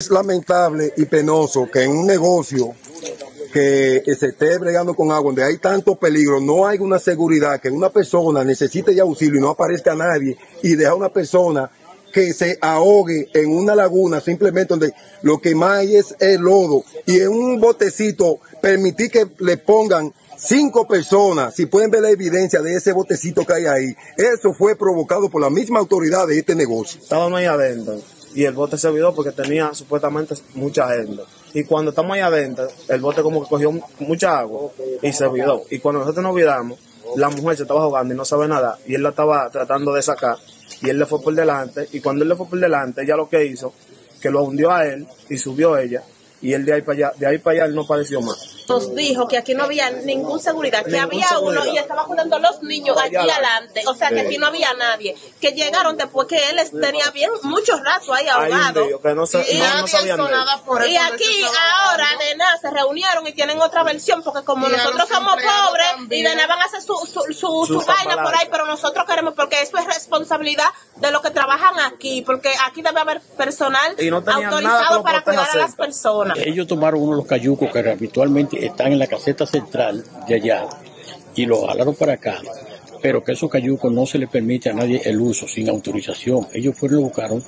Es lamentable y penoso que en un negocio que se esté bregando con agua, donde hay tanto peligro, no hay una seguridad que una persona necesite ya auxilio y no aparezca nadie y deja a una persona que se ahogue en una laguna simplemente donde lo que más es el lodo y en un botecito permitir que le pongan cinco personas, si pueden ver la evidencia de ese botecito que hay ahí, eso fue provocado por la misma autoridad de este negocio. Estábamos ahí adentro y el bote se olvidó porque tenía supuestamente mucha gente. Y cuando estamos ahí adentro, el bote como que cogió mucha agua y se olvidó. Y cuando nosotros nos olvidamos, la mujer se estaba jugando y no sabe nada y él la estaba tratando de sacar y él le fue por delante y cuando él le fue por delante, ella lo que hizo, que lo hundió a él y subió ella y él de ahí para allá, de ahí para allá él no pareció más. Nos dijo que aquí no había ningún seguridad, que había uno y estaba cuidando los niños allí adelante, o sea que aquí no había nadie, que llegaron después que él tenía bien muchos ratos ahí ahogado. y, aquí ahora de nada se reunieron y tienen otra versión porque como nosotros somos pobres y de nada van a hacer su, su, su, vaina por ahí, pero nosotros queremos porque eso es responsabilidad de los que trabajan aquí, porque aquí debe haber personal autorizado para cuidar a las personas. Ellos tomaron uno de los cayucos que habitualmente están en la caseta central de allá y lo jalaron para acá, pero que esos cayucos no se le permite a nadie el uso sin autorización. Ellos fueron, lo buscaron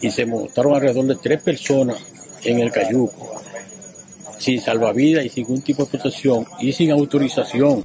y se montaron alrededor de tres personas en el cayuco, sin salvavidas y sin ningún tipo de protección y sin autorización.